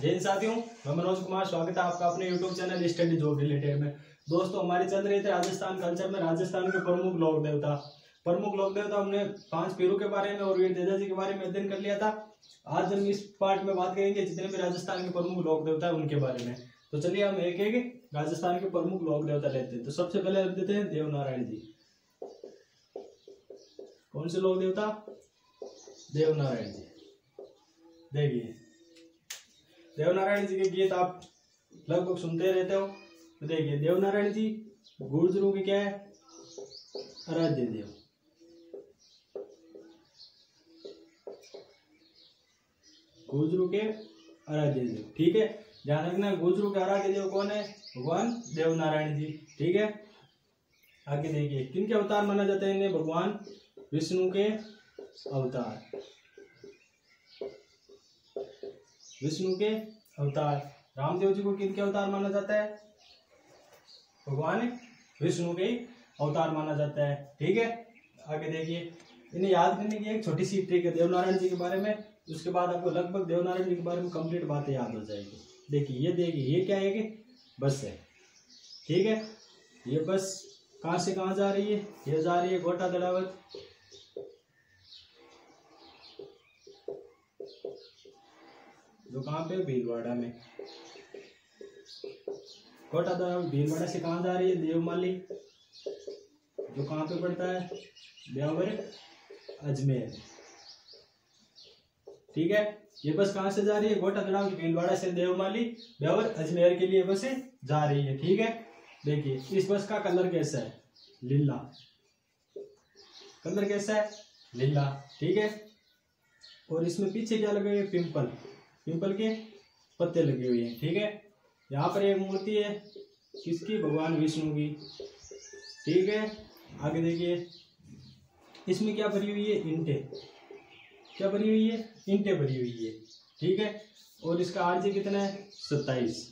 जय साथियों, मैं मनोज कुमार, स्वागत है आपका अपने YouTube channel study job related में। दोस्तों, हमारी चल रही थी राजस्थान कल्चर में, राजस्थान के प्रमुख लोक देवता। प्रमुख लोक देवता हमने पाँच पीरों के बारे में और वीर देजा जी के बारे में अध्ययन कर लिया था। आज हम इस पार्ट में बात करेंगे जितने भी राजस्थान के प्रमुख लोक देवता है उनके बारे में। तो चलिए हम एक एक राजस्थान के प्रमुख लोक देवता लेते हैं। तो सबसे पहले रख देते हैं देवनारायण जी। कौन से लोक देवता? देवनारायण जी। देखिए। देवनारायण जी के गीत आप लगभग सुनते रहते हो। तो देखिए, देवनारायण जी गुर्जरों के क्या है? आराध्य देव। गुजरू के आराध्य देव, ठीक है? ध्यान रखना गुजरू के आराध्य देव कौन है? भगवान देवनारायण जी, ठीक है? आगे देखिए किन के अवतार माना जाता है इन्हें? भगवान विष्णु के अवतार। विष्णु के अवतार। रामदेव जी को किन के अवतार माना जाता है? भगवान विष्णु के अवतार माना जाता है। ठीक है? आगे देखिए। इन्हें याद करने की एक छोटी सी ट्रिक है देवनारायण जी के बारे में। उसके बाद आपको लगभग देवनारायण जी के बारे में कंप्लीट बातें याद हो जाएगी। देखिए, ये देखिए, ये क्या है कि बस है। ठीक है? ये बस कहाँ से कहाँ जा रही है? ये जा रही है गोटा दड़ावत जो कहाँ पे भीलवाड़ा में। कोटा द्वारा भीलवाड़ा से कहाँ जा रही है? देवमाली जो कहाँ पे पड़ता है? ब्यावर अजमेर। ठीक है? ये बस कहाँ से जा रही है? गोटा भीलवाड़ा से देवमाली ब्यावर अजमेर के लिए बस जा रही है। ठीक है? देखिए, इस बस का कलर कैसा है? लीला। कलर कैसा है? लीला। ठीक है? और इसमें पीछे क्या लगे पिंपल। पिंपल के पत्ते लगे हुए हैं, ठीक है? यहाँ पर एक मूर्ति है, किसकी? भगवान विष्णु की, ठीक है? आगे देखिए, इसमें क्या भरी हुई है? इंटे क्या भरी हुई है? इंटे भरी हुई है, ठीक है? और इसका आरजे कितना है? सत्ताईस।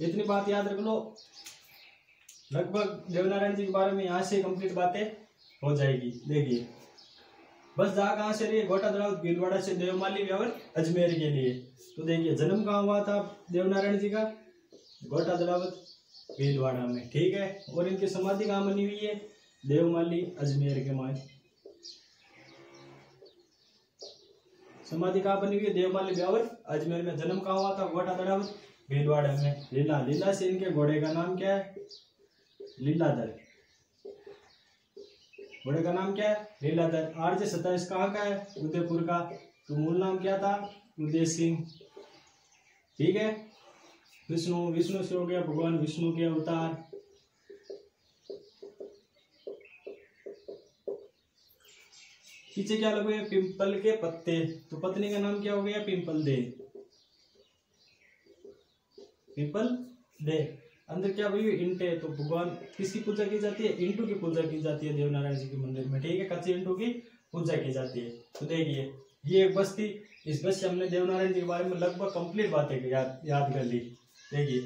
इतनी बात याद रख लो। लगभग देवनारायण जी के बारे में यहाँ से कंप्लीट बातें हो जाएगी। देखिए बस जा कहाँ से रही गोटा दड़ावत भीलवाड़ा से देवमाली व्यावर अजमेर के लिए। तो देखिए, जन्म कहाँ हुआ था देवनारायण जी का? गोटा दड़ावत भीलवाड़ा में, ठीक है? और इनकी समाधि कहाँ बनी हुई है? देवमाली, अजमेर के मान समाधि कहाँ बनी हुई है? देवमाली ब्यावर अजमेर में। जन्म कहाँ हुआ था? गोटा दड़ावत भीलवाड़ा में। लीला लीला से इनके घोड़े का नाम क्या है? लीलाधर। घोड़े का नाम क्या है? लीलाधर आर जे सत्ताईस कहाँ का है? उदयपुर का। तो मूल नाम क्या था? उदय सिंह। ठीक है? विष्णु विष्णु से हो गया भगवान, विष्णु के अवतार। पीछे क्या लगे हुए पिंपल के पत्ते। तो पत्नी का नाम क्या हो गया? पिंपल दे। पिंपल दे। अंदर क्या भाई इंटे तो भगवान किसकी पूजा की जाती है? इंटू की पूजा की जाती है, देवनारायण जी के मंदिर में, ठीक है? कच्चे इंटू की पूजा की जाती है। तो देखिए, ये एक बस थी इस बस से हमने देवनारायण जी के बारे में लगभग कंप्लीट बातें याद याद कर ली। देखिए,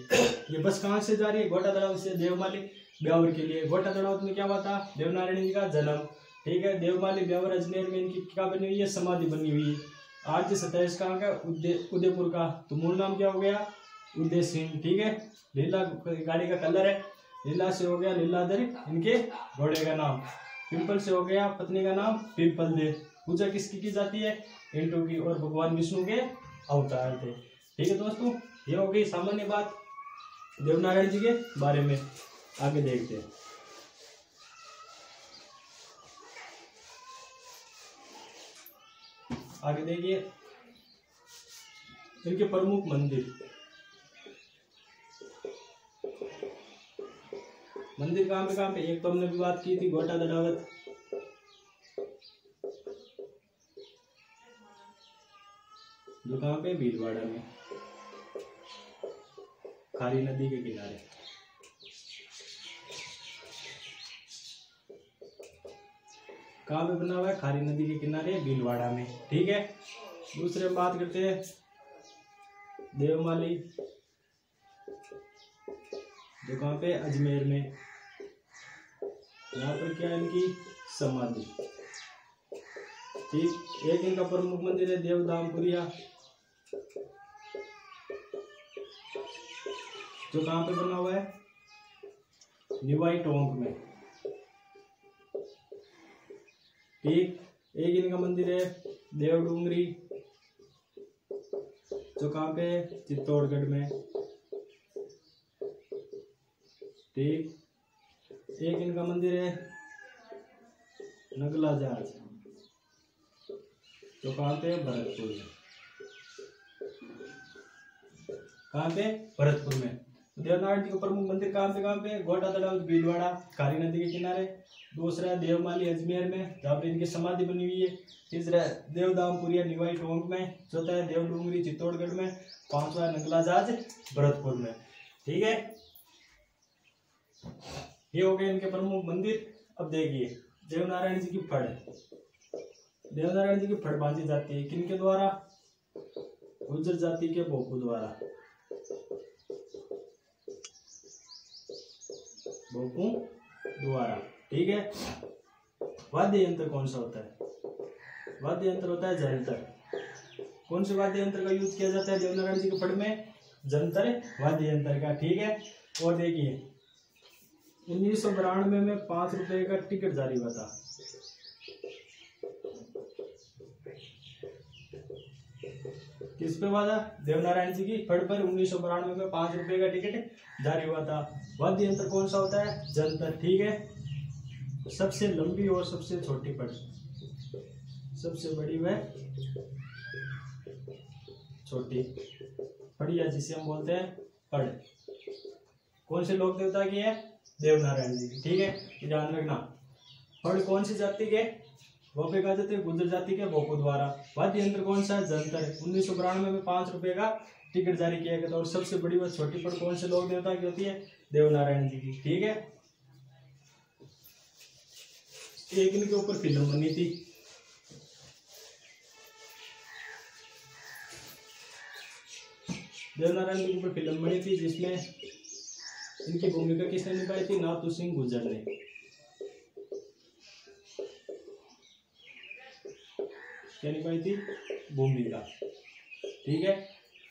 ये बस कहाँ से जा रही है? गोटा तलाव से देवमाली ब्यावर के लिए। गोटा तलाव में क्या हुआ था देवनारायण जी का जन्म, ठीक है? देवमाली ब्यावर अजमेर में इनकी क्या बनी हुई है? समाधि बनी हुई है। आज सत्ताईस कहाँ का? उदयपुर का। तो मूल नाम क्या हो गया? उदय सिंह ठीक है? लीला गाड़ी का कलर है। लीला से हो गया लीला लीलाधर इनके घोड़े का नाम। पिंपल से हो गया पत्नी का नाम पिंपल दे। पूजा किसकी की जाती है? इंटू की और भगवान विष्णु के अवतार थे ठीक है दोस्तों, ये हो गई सामान्य बात देवनारायण जी के बारे में। आगे देखते हैं। आगे देखिए, इनके प्रमुख मंदिर। मंदिर कहाँ पे कहाँ पे। एक तो हमने भी बात की थी गोटा दड़ावत जो कहाँ पे? भीलवाड़ा में। खारी नदी के किनारे। कहाँ पे बना हुआ है खारी नदी के किनारे, भीलवाड़ा में। ठीक है? दूसरे बात करते हैं। देवमाली। जो कहाँ पे? अजमेर में। यहाँ पर क्या है इनकी? समाधि। ठीक? एक इनका प्रमुख मंदिर है, देवधामपुरिया। जो कहाँ पे बना हुआ है? निवाई टोंक में। ठीक? एक इनका मंदिर है देव डूंगरी जो कहाँ पे चित्तौड़गढ़ में। ठीक? एक इनका मंदिर है, नगला जहाज़ जो कहाँ पे? भरतपुर में। कहाँ पे? भरतपुर में। देवनारायण जी का प्रमुख मंदिर कहाँ पे कहाँ पे? गोटा तलाव भीलवाड़ा काली नदी के किनारे। दूसरा देवमाली अजमेर में, जहाँ पे इनकी समाधि बनी हुई है। तीसरा देवदामपुरिया निवाई टोंक में। चौथा है देव डूंगरी चित्तौड़गढ़ में। पांचवा नगला जहाज़ भरतपुर में। ठीक है? ये हो गए इनके प्रमुख मंदिर। अब देखिए, देवनारायण जी की फड़। देवनारायण जी की फड़ बांधी जाती है किनके द्वारा? गुजर जाति के बोपू द्वारा। बोपू द्वारा, ठीक है? वाद्य यंत्र कौन सा होता है? वाद्य यंत्र होता है जंतर। कौन से वाद्य यंत्र का यूज़ किया जाता है देवनारायण जी के फड़ में? जंतर, वाद्य यंत्र का, ठीक है? और देखिए उन्नीस सौ बानवे में पाँच रुपए का टिकट जारी हुआ था। किस पे हुआ था? देवनारायण जी की फड़ पर उन्नीस सौ बानवे में पाँच रुपए का टिकट जारी हुआ था। वाद्य यंत्र कौन सा होता है? जंतर, ठीक है? सबसे लंबी और सबसे छोटी फड़। सबसे बड़ी वह छोटी फड़िया जिसे हम बोलते हैं, फड़। कौन से लोक देवता की है? देवनारायण जी की, ठीक है? ध्यान रखना। फड़ कौन सी जाति के? वो कहा जाते गुजर जाति के बोको द्वारा। वाद्य यंत्र कौन सा जंतर। उन्नीस सौ बानवे में पाँच रुपए का टिकट जारी किया गया था और सबसे बड़ी बात, छोटी फड़ कौन से लोक देवता की होती है? देवनारायण जी की, ठीक है? एक इनके ऊपर फ़िल्म बनी थी। देवनारायण जी के ऊपर फ़िल्म बनी थी, जिसमें इनकी भूमिका किसने निभाई थी? नाथू सिंह गुजर ने क्या निभाई थी? भूमिका। ठीक है?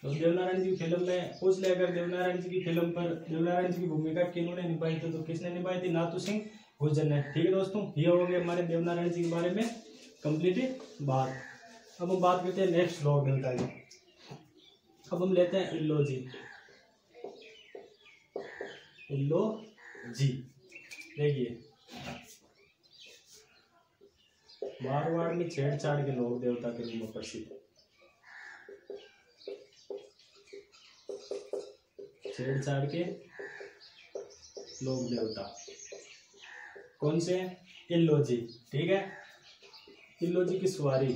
तो देवनारायण जी की फ़िल्म में पूछ ले अगर देवनारायण जी की फ़िल्म पर, देवनारायण जी की भूमिका किन्होंने निभाई थी? तो किसने निभाई थी? नाथू सिंह गुजर ने ठीक है दोस्तों, ये हो गए हमारे देवनारायण जी के बारे में कंप्लीट बात। अब हम बात करते हैं नेक्स्ट लॉ देवता की अब हम लेते हैं इल्लो जी इल्लो जी। देखिए। मारवाड़ में छेड़छाड़ के लोग देवता के रूप में प्रसिद्ध छेड़छाड़ के लोग देवता। कौन से? इल्लो जी। ठीक है? इल्लोजी की सवारी।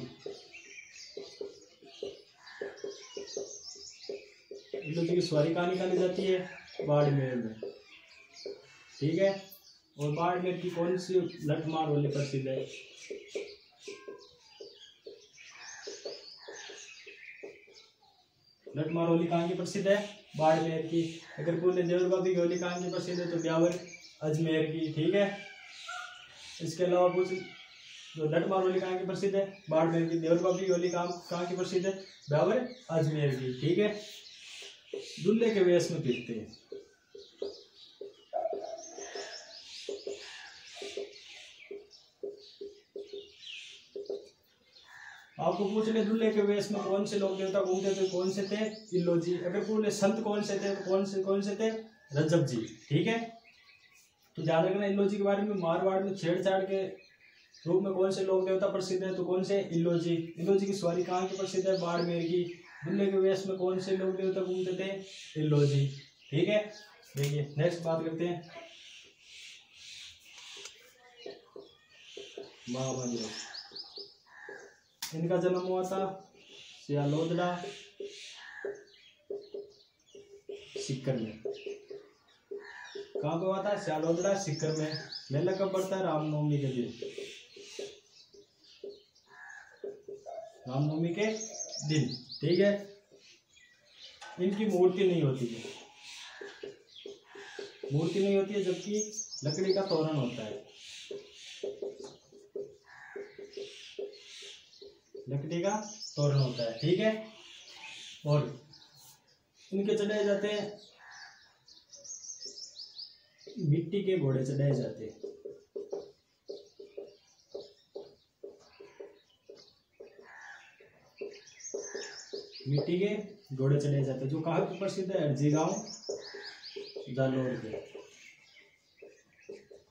इल्लोजी की सवारी कहाँ निकाली जाती है? बाड़मेर में। ठीक है? और बाड़मेर की कौन सी लठमार वाली प्रसिद्ध है? लठमार होली कहाँ की प्रसिद्ध है? बाड़मेर की अगर पूरे देवरबाबी की होली कहाँ की प्रसिद्ध है तो ब्यावर, अजमेर की, ठीक है? इसके अलावा कुछ जो लठमार होली कहाँ की प्रसिद्ध है? बाड़मेर की देवरबाबी होली कहाँ कहाँ की प्रसिद्ध है? ब्यावर, अजमेर की, ठीक है? दुल्हे के वेश में पीटते हैं। आपको पूछ ले दुल्हे के वेश में कौन से लोग देवता घूमते थे, कौन से थे? इल्लो जी, अगर ले संत कौन से थे, कौन से कौन से थे? रजब जी, ठीक है? तो ध्यान रखना इल्लो जी के बारे में, मारवाड़ में छेड़छाड़ के रूप में कौन से लोग देवता प्रसिद्ध है तो कौन से? इल्लो जी। इल्लो जी की सवारी कहाँ की प्रसिद्ध है? बाड़मेर की। दुल्हे के वेश में कौन से लोग देवता घूमते थे? इल्लो जी, ठीक है? देखिए नेक्स्ट बात करते हैं। जी इनका जन्म हुआ था सियालोदड़ा, सिक्कर में। कहाँ पे हुआ था? सियालोदड़ा, सिक्कर में। मेला कब पड़ता है? रामनवमी के दिन। रामनवमी के दिन, ठीक है? इनकी मूर्ति नहीं होती है। मूर्ति नहीं होती है जबकि लकड़ी का तोरण होता है। लकड़ी का तोरण होता है, ठीक है? और इनके चढ़ाए जाते हैं, मिट्टी के घोड़े चढ़ाए जाते हैं। मिट्टी के घोड़े चढ़ाए जाते जो कहाँ पे प्रसिद्ध है? अर्जी गाँव जालोर के।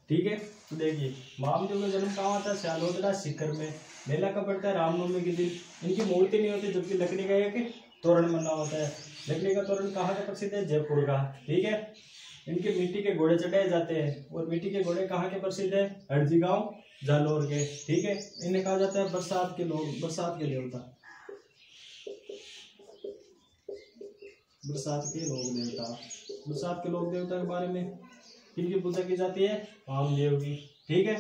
ठीक है? तो देखिए महामदेव का जन्म कहाँ होता है? सियालोदरा शिखर में। मेला कब पड़ता है? रामनवमी के दिन। इनकी मूर्ति नहीं होती, जबकि लकड़ी का एक तोरण बना होता है। लकड़ी का तोरण कहाँ का प्रसिद्ध है? जयपुर का। ठीक है? इनके मिट्टी के घोड़े चढ़ाए जाते हैं। और मिट्टी के घोड़े कहाँ के प्रसिद्ध है? हरजी गाँव, जालोर के। ठीक है? इन्हें कहा जाता है? बरसात के लोग, बरसात के देवता बरसात के लोग देवता। बरसात के लोग देवता के बारे में? किनकी पूजा की जाती है? वामदेव की ठीक है?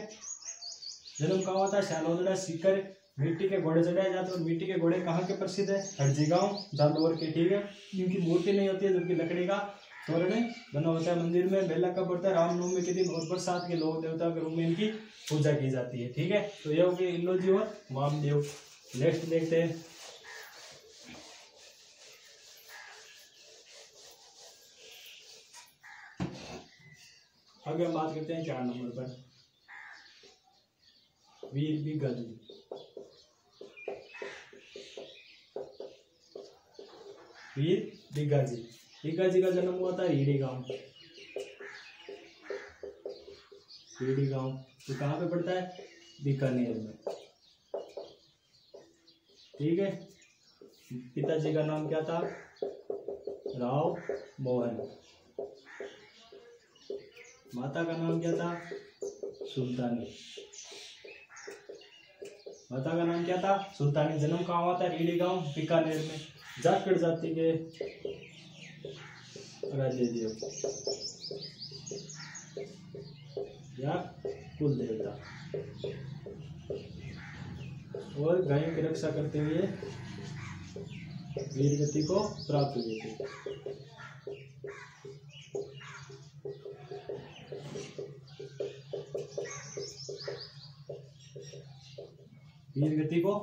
जन्म कहाँ होता है? शालोदरा सीकर, मिट्टी के घोड़े चढ़ाए जाते हैं और मिट्टी के घोड़े कहाँ के प्रसिद्ध है? हरजी गाँव जालोर के। ठीक है? इनकी मूर्ति नहीं होती है जबकि लकड़ी का तोरण बना होता है मंदिर में। बेला कब पड़ता है? रामनवमी के दिन, और बरसात के लोग देवता के रूप में इनकी पूजा की जाती है। ठीक है? तो ये हो गए इल्लो जी और वामदेव। नेक्स्ट देखते हैं। आगे हम बात करते हैं चार नंबर पर। वीर भी गजू वीर बिग्गा जी बिग्गा जी का जन्म हुआ था रीडी गाँव। रीडी गाँव। तो कहाँ पे पड़ता है? बीकानेर में। ठीक है? पिताजी का नाम क्या था? राव मोहन। माता का नाम क्या था? सुल्तानी। माता का नाम क्या था? सुल्तानी। जन्म कहाँ हुआ था? रीडी गाँव, बीकानेर में। जाटगढ़ जाति के। राज्य देव या कुल देवता और गायों की रक्षा करते हुए वीर गति को प्राप्त हुए थे। वीर गति को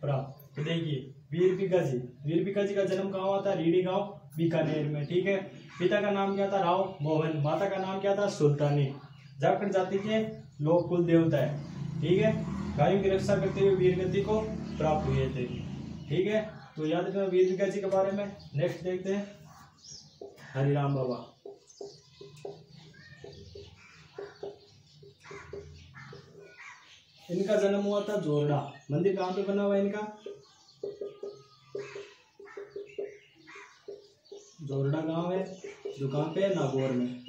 प्राप्त। तो देखिए वीर पिका जी वीर पिका जी का जन्म कहाँ हुआ था? रीडी गाँव, बीकानेर में, ठीक है? पिता का नाम क्या था? राव मोहन। माता का नाम क्या था? सुल्तानी। झारखंड जाति के लोग कुल देवता है, ठीक है? गायों की रक्षा करते हुए वीर गति को प्राप्त हुए थे, ठीक है? तो याद रखना वीर जी के बारे में। नेक्स्ट देखते हैं। हरिराम बाबा। इनका जन्म हुआ था जोरडा। मंदिर कहाँ पे बना हुआ इनका? जोरडा गाँव है, जो कहाँ पे नागौर में।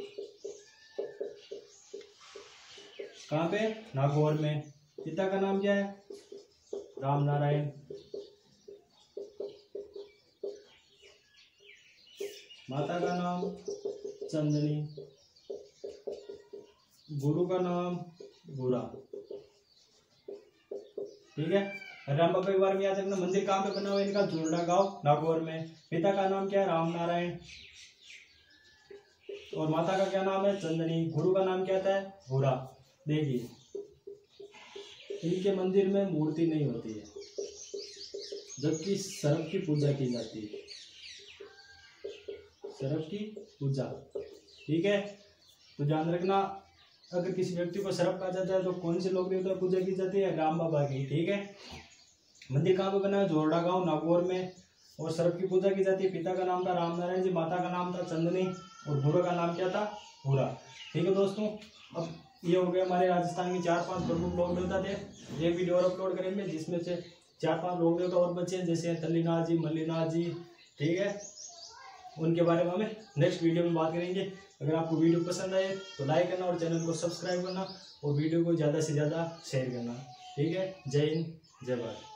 कहाँ पे? नागौर में। पिता का नाम क्या है? राम नारायण माता का नाम चंदनी। गुरु का नाम बुरा ठीक है? राम बाबा के बारे में याद रखना मंदिर कहाँ पे बना हुआ है? इनका जोरडा गाँव, नागौर में। पिता का नाम क्या है? राम नारायण। और माता का क्या नाम है? चंदनी। गुरु का नाम क्या था? भूरा। देखिए, इनके मंदिर में मूर्ति नहीं होती है, जबकि सर्प की पूजा की जाती है। सर्प की पूजा। ठीक है? तो ध्यान रखना अगर किसी व्यक्ति को सर्प कहा जाता है तो कौन से लोग देवता पूजा की जाती है? राम बाबा की, ठीक है? मंदिर कहाँ पे बना है? जोरडा गाँव, नागौर में। और सर्प की पूजा की जाती है। पिता का नाम था राम नारायण जी, माता का नाम था चंदनी और भूरा का नाम क्या था? भूरा ठीक है दोस्तों, अब ये हो गया हमारे राजस्थान के चार पाँच प्रमुख लोक देवता थे। ये वीडियो और अपलोड करेंगे, जिसमें से चार पाँच लोक देवता और बच्चे हैं, जैसे तल्लीनाथ जी मल्लीनाथ जी, ठीक है? उनके बारे में हमें नेक्स्ट वीडियो में बात करेंगे। अगर आपको वीडियो पसंद आए तो लाइक करना और चैनल को सब्सक्राइब करना और वीडियो को ज़्यादा से ज़्यादा शेयर करना। ठीक है? जय हिंद, जय भारत।